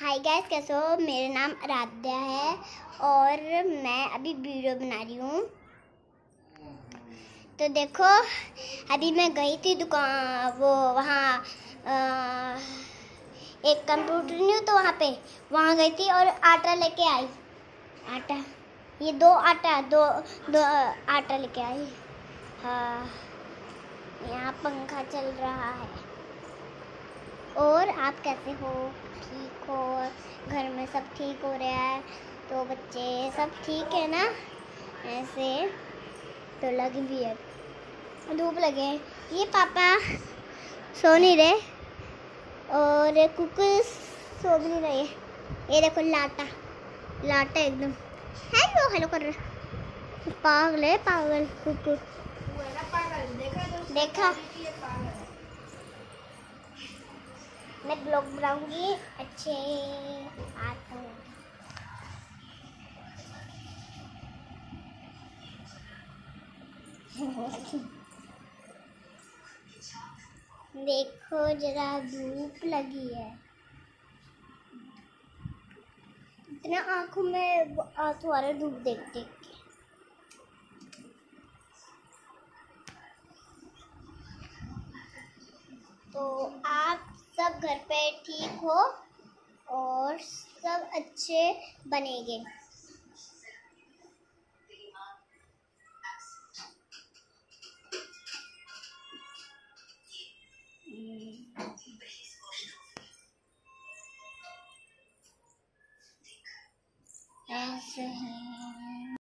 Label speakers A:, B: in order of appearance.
A: Hi guys कैसे हो? मेरा नाम आराध्या है और मैं अभी वीडियो बना रही हूँ। तो देखो, अभी मैं गई थी दुकान, वो वहाँ एक कंप्यूटर नहीं हो तो वहाँ पे, वहाँ गई थी और आटा लेके आई। आटा? ये दो आटा, दो दो आटा लेके आई। हाँ यहाँ पंखा चल रहा है। और आप कैसे हो? ठीक हो? घर में सब ठीक हो रहा है तो बच्चे सब ठीक है ना? ऐसे तो लग भी है। धूप लगे। ये पापा सो नहीं रहे और कुकुर सो भी नहीं रहे। ये देखो लाटा लाटा एकदम। हेलो हेलो कर रहे। पागल है पागल कुकुर। देखा। मैं ब्लॉग बनाऊँगी। अच्छे। देखो, जरा धूप लगी है। इतना आँखों में आँसू आ रहे धूप देख देख के। तो घर पे ठीक हो और सब अच्छे बनेंगे। ऐसे है।